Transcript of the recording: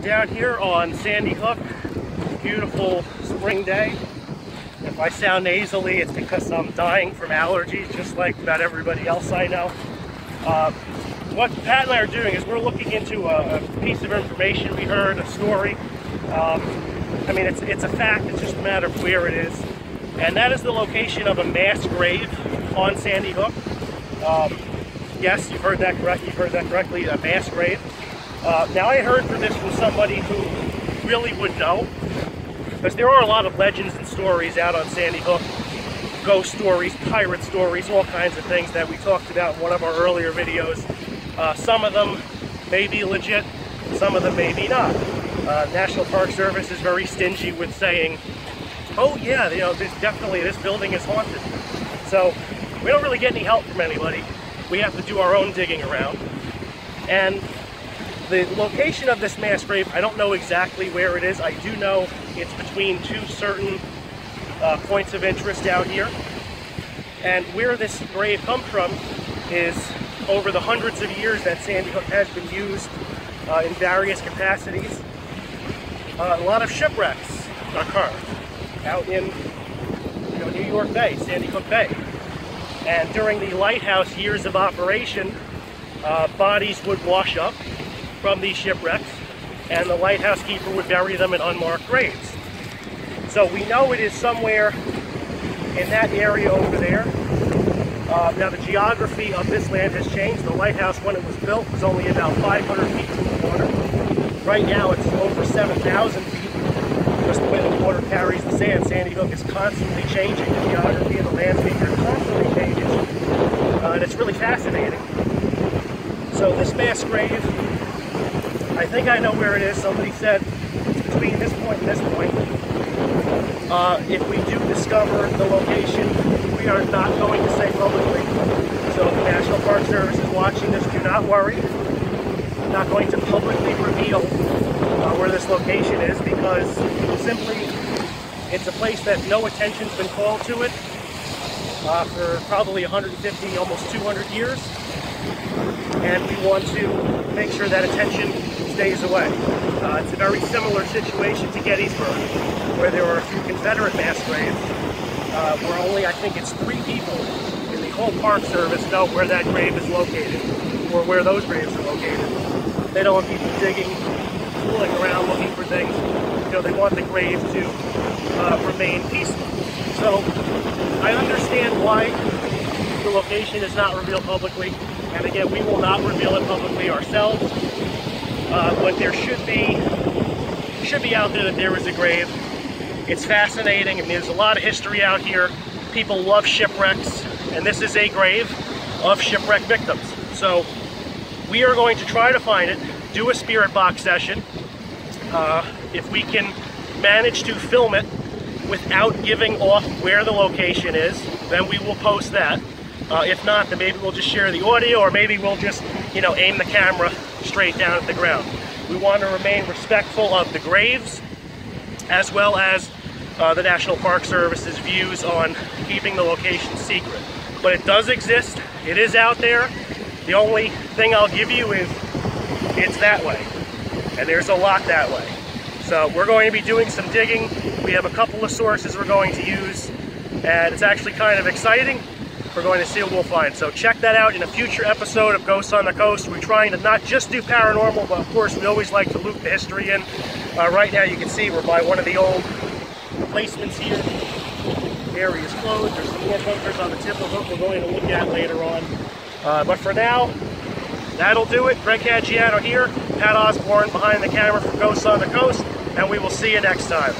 down here on Sandy Hook. Beautiful spring day. If I sound nasally, it's because I'm dying from allergies, just like about everybody else I know. Uh, what Pat and I are doing is we're looking into a, a piece of information we heard, a story. Um, I mean, it's, it's a fact, it's just a matter of where it is. And that is the location of a mass grave on Sandy Hook. Um, yes, you've heard that correct. You've heard that correctly. A mass grave. Uh, now I heard from this from somebody who really would know, because there are a lot of legends and stories out on Sandy Hook, ghost stories, pirate stories, all kinds of things that we talked about in one of our earlier videos. Uh, some of them may be legit, some of them may be not. Uh, National Park Service is very stingy with saying, oh yeah, you know, this definitely this building is haunted. So we don't really get any help from anybody. We have to do our own digging around. And the location of this mass grave, I don't know exactly where it is. I do know it's between two certain uh, points of interest out here. And where this grave comes from is over the hundreds of years that Sandy Hook has been used uh, in various capacities. Uh, a lot of shipwrecks occur out in you know, New York Bay, Sandy Hook Bay. And during the lighthouse years of operation, uh, bodies would wash up from these shipwrecks and the lighthouse keeper would bury them in unmarked graves. So we know it is somewhere in that area over there. Uh, now the geography of this land has changed. The lighthouse when it was built was only about 500 feet from the water. Right now it's over 7,000 feet just the way the water carries the sand. Sandy Hook is constantly changing. The geography of the landscape here constantly changing. Uh, and it's really fascinating. So this mass grave I think I know where it is. Somebody said it's between this point and this point. Uh, if we do discover the location, we are not going to say publicly. So if the National Park Service is watching this, do not worry. I'm not going to publicly reveal uh, where this location is because simply it's a place that no attention's been called to it uh, for probably 150, almost 200 years. And we want to make sure that attention stays away. Uh, it's a very similar situation to Gettysburg, where there were a few Confederate mass graves, uh, where only, I think it's three people in the whole Park Service know where that grave is located, or where those graves are located. They don't want people digging, fooling around looking for things. You know, they want the grave to uh, remain peaceful. So, I understand why the location is not revealed publicly, and again, we will not reveal it publicly ourselves uh, but there should be should be out there that there was a grave. It's fascinating. I mean, there's a lot of history out here. People love shipwrecks, and this is a grave of shipwreck victims. So we are going to try to find it, do a spirit box session. Uh, if we can manage to film it without giving off where the location is, then we will post that. Uh, if not, then maybe we'll just share the audio, or maybe we'll just, you know, aim the camera straight down at the ground. We want to remain respectful of the graves as well as uh, the National Park Service's views on keeping the location secret. But it does exist, it is out there. The only thing I'll give you is it's that way. And there's a lot that way. So we're going to be doing some digging. We have a couple of sources we're going to use and it's actually kind of exciting we're going to see what we'll find. So check that out in a future episode of Ghosts on the Coast. We're trying to not just do paranormal, but of course we always like to loop the history in. Uh, right now you can see we're by one of the old placements here. The area is closed. There's some more bunkers on the tip of we're going to look at later on. Uh, but for now, that'll do it. Greg Caggiano here, Pat Osborn behind the camera for Ghosts on the Coast, and we will see you next time.